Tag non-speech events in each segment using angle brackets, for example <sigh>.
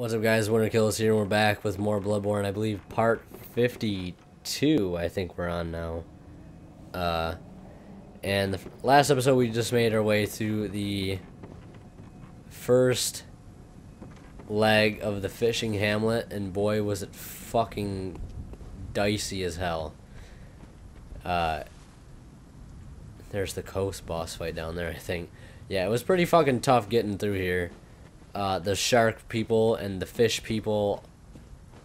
What's up guys, Winter Killz here, and we're back with more Bloodborne, I believe part 52, I think we're on now. Uh, and the last episode we just made our way through the first leg of the fishing hamlet, and boy was it fucking dicey as hell. Uh, there's the coast boss fight down there, I think. Yeah, it was pretty fucking tough getting through here uh, the shark people and the fish people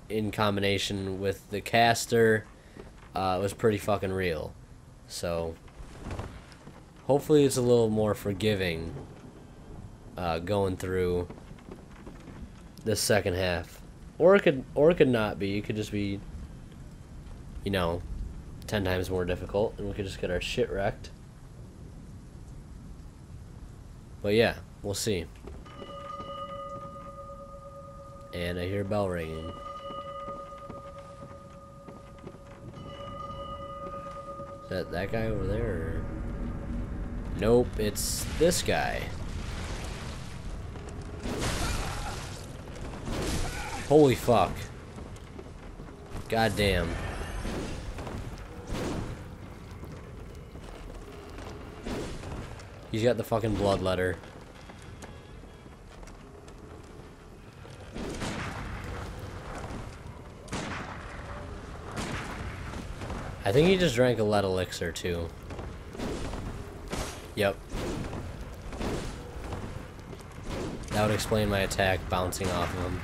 in combination with the caster uh, was pretty fucking real. So hopefully it's a little more forgiving uh, going through the second half. Or it could or it could not be. It could just be you know, ten times more difficult and we could just get our shit wrecked. But yeah, we'll see and I hear a bell ringing. Is that that guy over there? Nope, it's this guy. Holy fuck. God damn. He's got the fucking bloodletter. I think he just drank a lead elixir too. Yep. That would explain my attack bouncing off of him.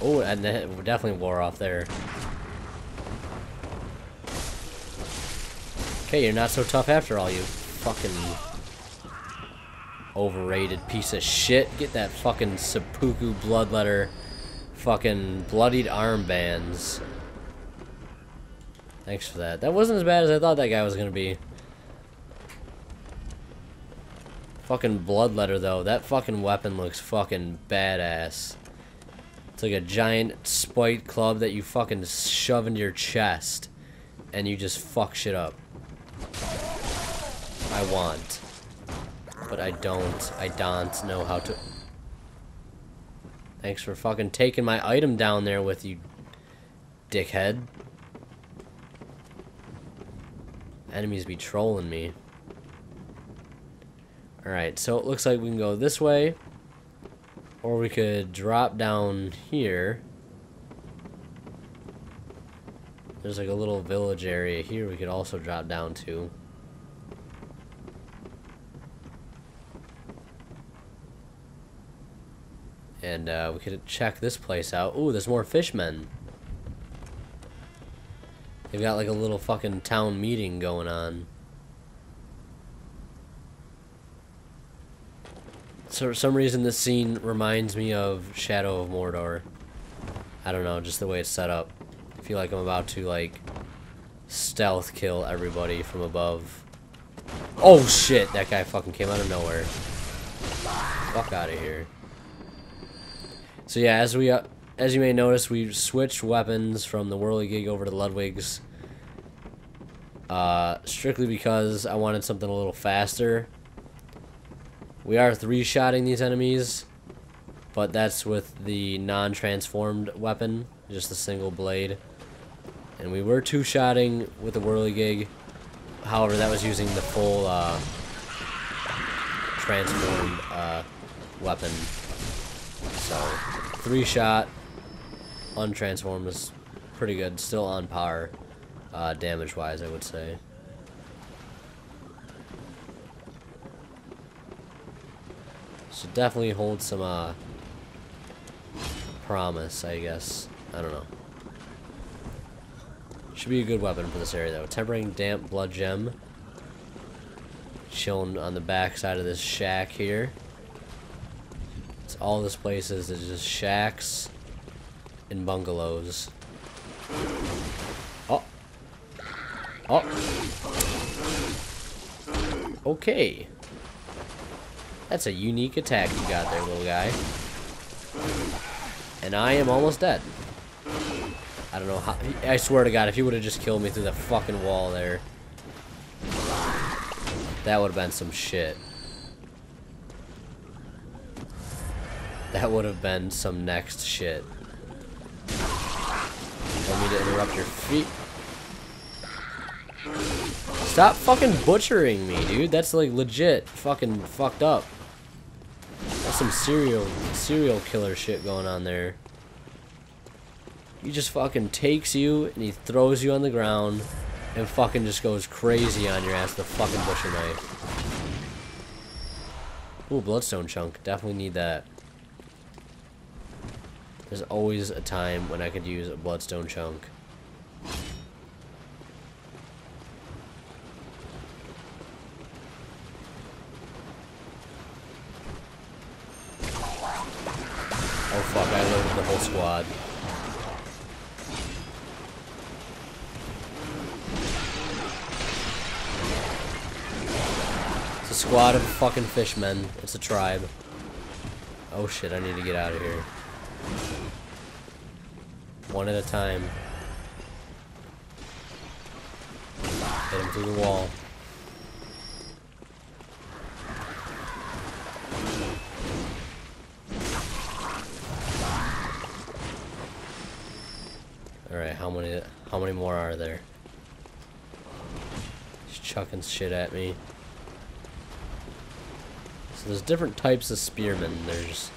Oh, and it definitely wore off there. Okay, you're not so tough after all, you fucking Overrated piece of shit. Get that fucking seppuku bloodletter fucking bloodied armbands. Thanks for that. That wasn't as bad as I thought that guy was gonna be. Fucking bloodletter though. That fucking weapon looks fucking badass. It's like a giant spike club that you fucking shove into your chest. And you just fuck shit up. I want but I don't. I don't know how to... Thanks for fucking taking my item down there with you, dickhead. Enemies be trolling me. Alright, so it looks like we can go this way. Or we could drop down here. There's like a little village area here we could also drop down to. And uh, we could check this place out. Ooh, there's more fishmen. They've got like a little fucking town meeting going on. So for some reason this scene reminds me of Shadow of Mordor. I don't know, just the way it's set up. I feel like I'm about to like stealth kill everybody from above. Oh shit, that guy fucking came out of nowhere. Fuck out of here. So yeah, as we uh, as you may notice, we switched weapons from the Whirligig over to Ludwig's. Uh, strictly because I wanted something a little faster. We are three-shotting these enemies, but that's with the non-transformed weapon, just a single blade. And we were two-shotting with the Whirligig. However, that was using the full uh, transformed uh, weapon. So three shot, untransformed is pretty good. Still on par, uh, damage wise, I would say. So definitely hold some uh, promise, I guess. I don't know. Should be a good weapon for this area though. Tempering damp blood gem. Chilling on the back side of this shack here all this place is is just shacks and bungalows. Oh. Oh. Okay. That's a unique attack you got there, little guy. And I am almost dead. I don't know how... I swear to God, if he would have just killed me through the fucking wall there. That would have been some shit. That would have been some next shit. Want me to interrupt your feet? Stop fucking butchering me, dude. That's like legit fucking fucked up. That's some serial serial killer shit going on there. He just fucking takes you and he throws you on the ground and fucking just goes crazy on your ass with a fucking butcher knife. Ooh, bloodstone chunk. Definitely need that. There's always a time when I could use a bloodstone chunk. Oh fuck, I loaded the whole squad. It's a squad of fucking fishmen. It's a tribe. Oh shit, I need to get out of here. One at a time. Hit him through the wall. Alright, how many how many more are there? Just chucking shit at me. So there's different types of spearmen. There's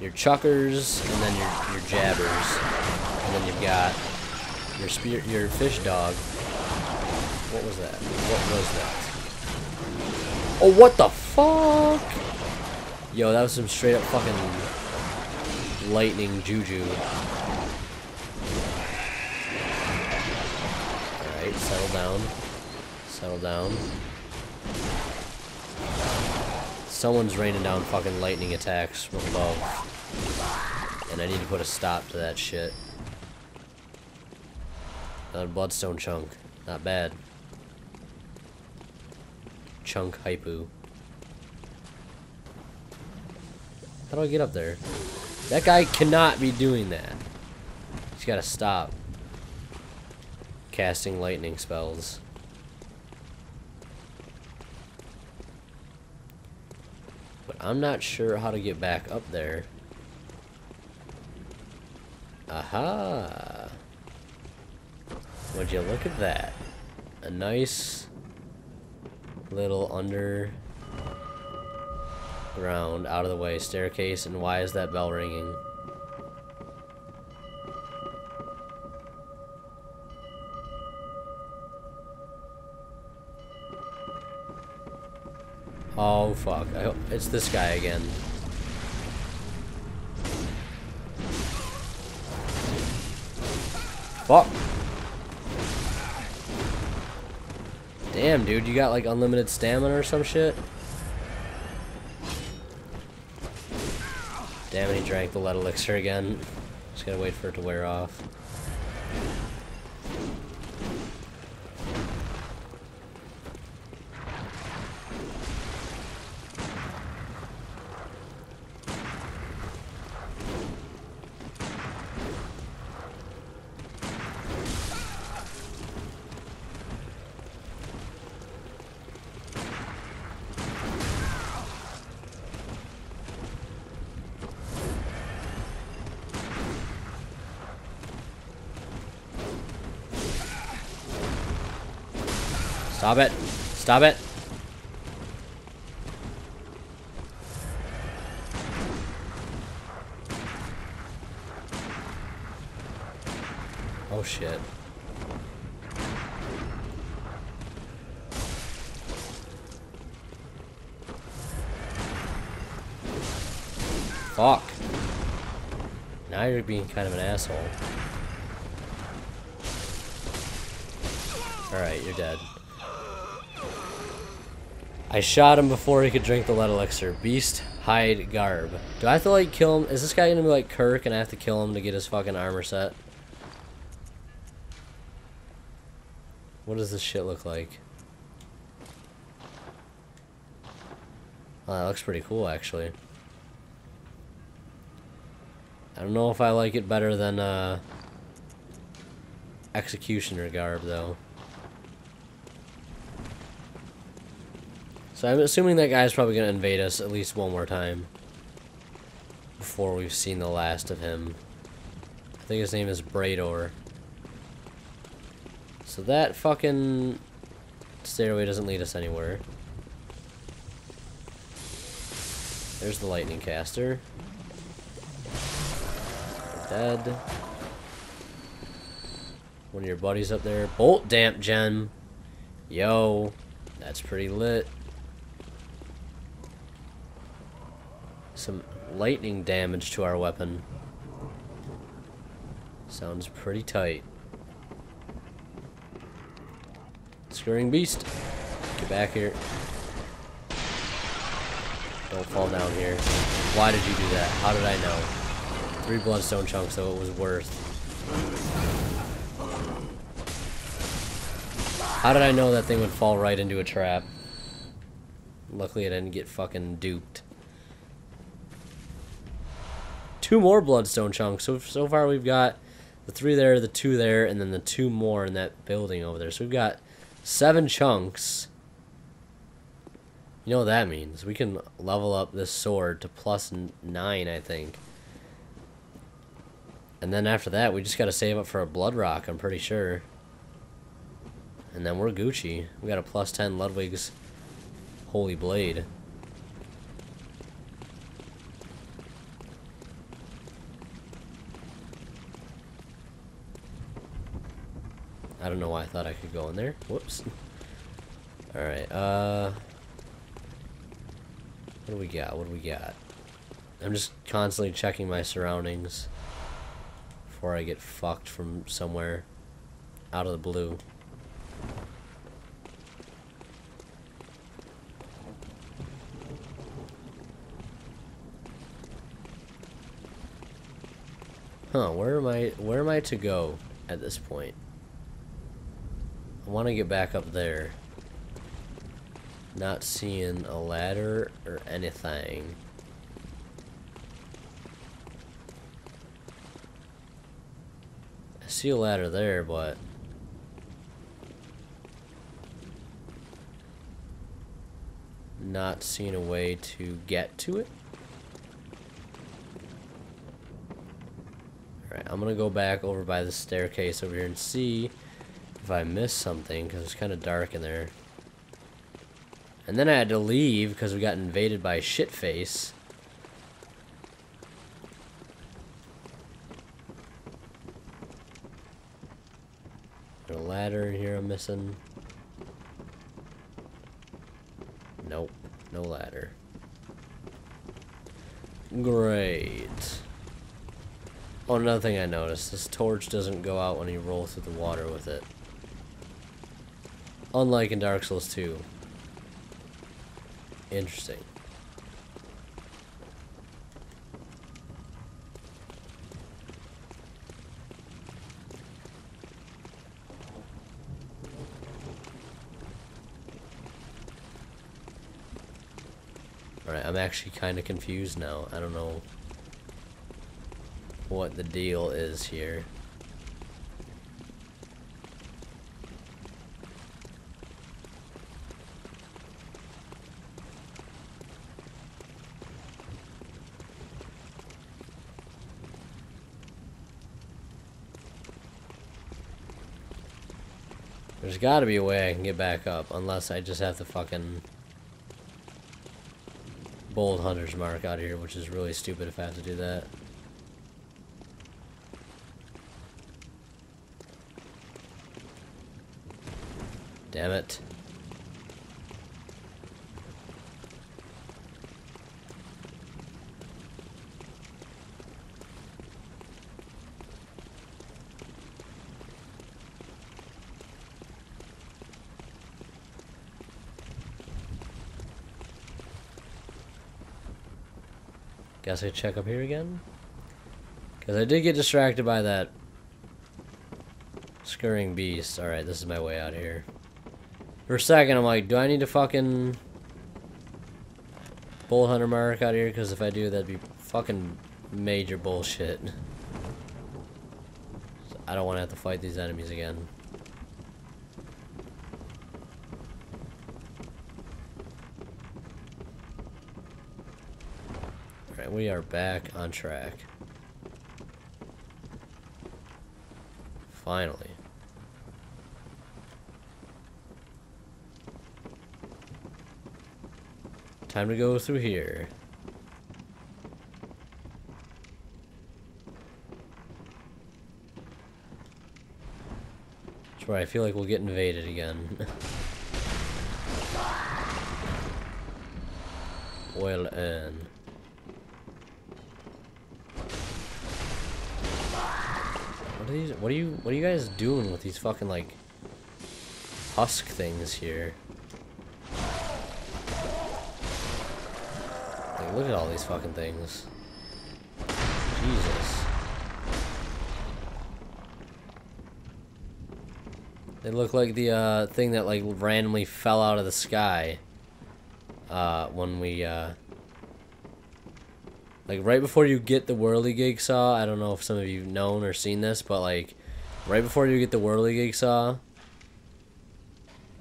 your chuckers and then your your jabbers. Then you've got your spear your fish dog. What was that? What was that? Oh what the fuck? Yo, that was some straight up fucking lightning juju. Alright, settle down. Settle down. Someone's raining down fucking lightning attacks from above. And I need to put a stop to that shit. Another bloodstone chunk. Not bad. Chunk hypu. How do I get up there? That guy cannot be doing that. He's gotta stop casting lightning spells. But I'm not sure how to get back up there. Aha! Would you look at that? A nice little under ground, out of the way staircase, and why is that bell ringing? Oh, fuck. I hope it's this guy again. Fuck. Damn, dude, you got like unlimited stamina or some shit? Damn he drank the lead elixir again. Just gotta wait for it to wear off. Stop it. Stop it. Oh shit. Fuck. Now you're being kind of an asshole. Alright, you're dead. I shot him before he could drink the lead elixir. Beast, hide, garb. Do I have to like kill him? Is this guy gonna be like Kirk and I have to kill him to get his fucking armor set? What does this shit look like? Oh, that looks pretty cool actually. I don't know if I like it better than uh, Executioner garb though. So I'm assuming that guy's probably going to invade us at least one more time. Before we've seen the last of him. I think his name is Brador. So that fucking stairway doesn't lead us anywhere. There's the lightning caster. Dead. One of your buddies up there. Bolt damp gem. Yo. That's pretty lit. Some lightning damage to our weapon. Sounds pretty tight. Scurrying beast. Get back here. Don't fall down here. Why did you do that? How did I know? Three bloodstone chunks, so it was worth. How did I know that thing would fall right into a trap? Luckily I didn't get fucking duped. Two more bloodstone chunks. So so far we've got the three there, the two there, and then the two more in that building over there. So we've got seven chunks. You know what that means? We can level up this sword to plus nine, I think. And then after that, we just got to save up for a blood rock, I'm pretty sure. And then we're Gucci. We got a plus 10 Ludwig's Holy Blade. I don't know why I thought I could go in there. Whoops. Alright, uh... What do we got? What do we got? I'm just constantly checking my surroundings before I get fucked from somewhere out of the blue. Huh, where am I where am I to go at this point? I want to get back up there. Not seeing a ladder or anything. I see a ladder there, but not seeing a way to get to it. Alright, I'm gonna go back over by the staircase over here and see if I missed something, because it's kind of dark in there. And then I had to leave because we got invaded by shitface. There's a ladder in here I'm missing. Nope, no ladder. Great. Oh, another thing I noticed, this torch doesn't go out when you roll through the water with it. Unlike in Dark Souls 2. Interesting. Alright, I'm actually kind of confused now. I don't know what the deal is here. There's gotta be a way I can get back up, unless I just have to fucking bold hunter's mark out here, which is really stupid if I have to do that. Damn it. Guess I check up here again? Because I did get distracted by that scurrying beast. Alright, this is my way out here. For a second, I'm like, do I need to fucking bold hunter mark out here? Because if I do, that'd be fucking major bullshit. <laughs> I don't want to have to fight these enemies again. Alright, we are back on track. Finally. Time to go through here. That's where I feel like we'll get invaded again. <laughs> well, and. What are these? What are you? What are you guys doing with these fucking like husk things here? Like, look at all these fucking things. Jesus. They look like the uh, thing that like randomly fell out of the sky uh, when we uh, like right before you get the whirligig saw. I don't know if some of you've known or seen this, but like right before you get the whirligig saw,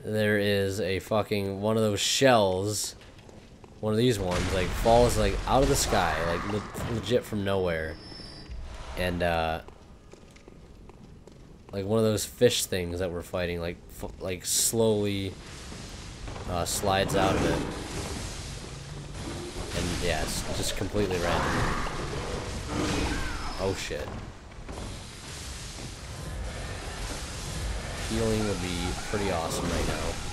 there is a fucking one of those shells one of these ones like falls like out of the sky like le legit from nowhere and uh like one of those fish things that we're fighting like like slowly uh, slides out of it yeah it's just completely random oh shit healing would be pretty awesome right now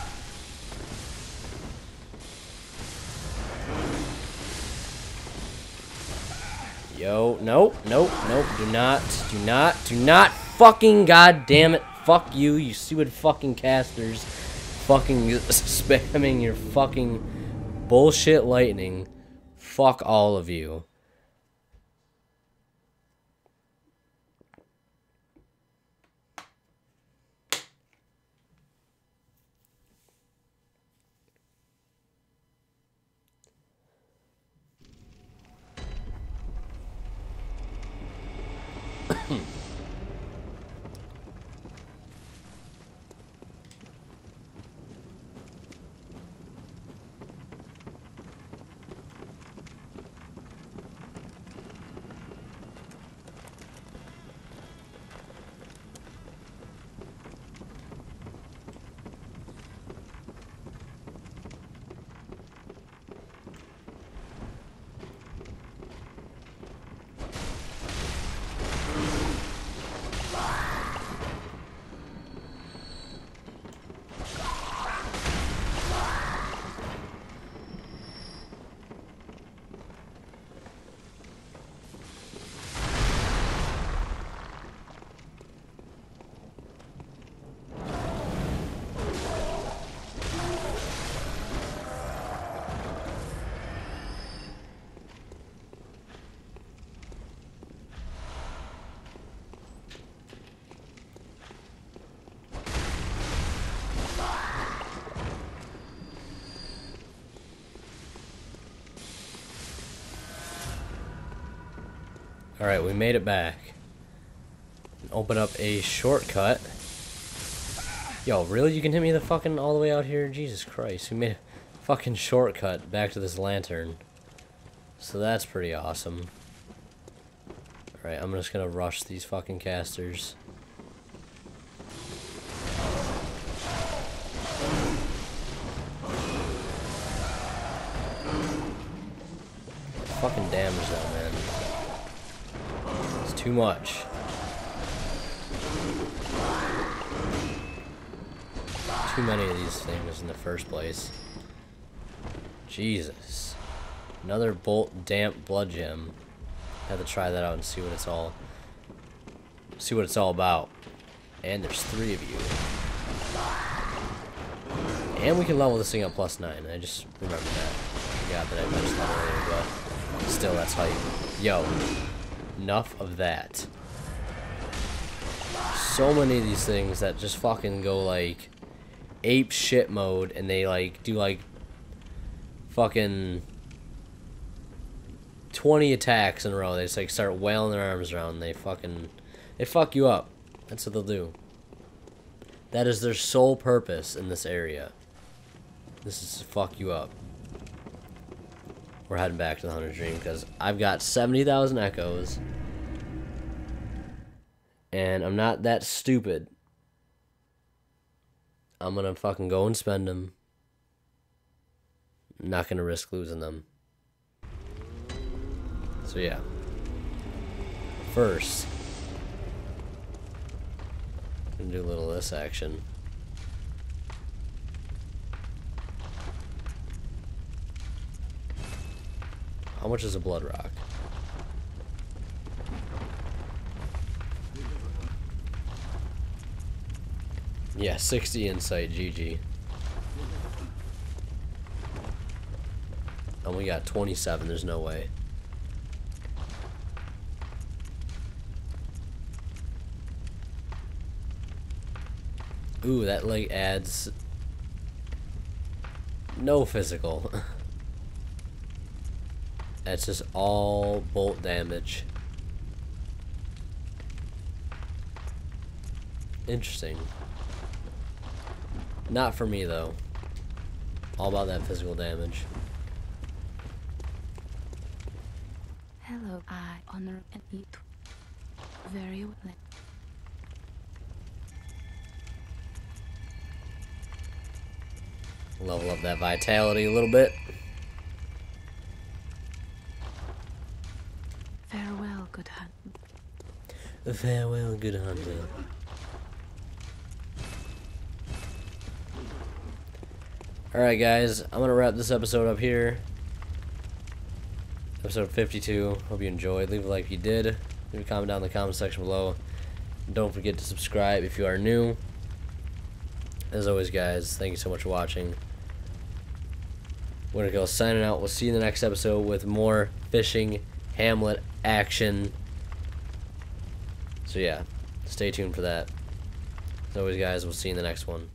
Yo, nope, nope, nope, do not, do not, do not fucking goddamn it. Fuck you, you stupid fucking casters. Fucking <laughs> spamming your fucking bullshit lightning. Fuck all of you. Alright, we made it back. Open up a shortcut. Yo, really? You can hit me the fucking all the way out here? Jesus Christ. We made a fucking shortcut back to this lantern. So that's pretty awesome. Alright, I'm just gonna rush these fucking casters. Too much. Too many of these things in the first place. Jesus. Another bolt damp blood gem. Have to try that out and see what it's all see what it's all about. And there's three of you. And we can level this thing up plus nine. I just remember that. Yeah, that I mentioned that earlier, but still that's how you Yo. Enough of that. So many of these things that just fucking go like ape shit mode and they like do like fucking 20 attacks in a row. They just like start wailing their arms around. they fucking they fuck you up. That's what they'll do. That is their sole purpose in this area. This is to fuck you up. We're heading back to the Hunter's Dream because I've got 70,000 echoes. And I'm not that stupid. I'm gonna fucking go and spend them. Not gonna risk losing them. So yeah. First, do a little of this action. How much is a blood rock? Yeah, 60 insight, GG. And we got 27, there's no way. Ooh, that like adds no physical. <laughs> That's just all bolt damage. Interesting. Not for me though. All about that physical damage. Hello, I honor and eat very well. Level up that vitality a little bit. Good hunt. Farewell, good hunter. Alright, guys, I'm to wrap this episode up here. Episode 52. Hope you enjoyed. Leave a like if you did. Leave a comment down in the comment section below. Don't forget to subscribe if you are new. As always, guys, thank you so much for watching. To go signing out. We'll see you in the next episode with more fishing Hamlet action. So, yeah, stay tuned for that. As always, guys, we'll see you in the next one.